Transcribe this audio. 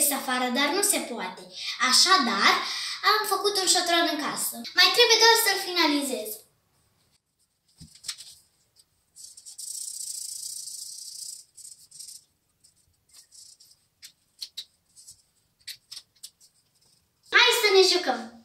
să afară, dar nu se poate. Așadar, am făcut un șotron în casă. Mai trebuie doar să-l finalizez. Hai să ne jucăm!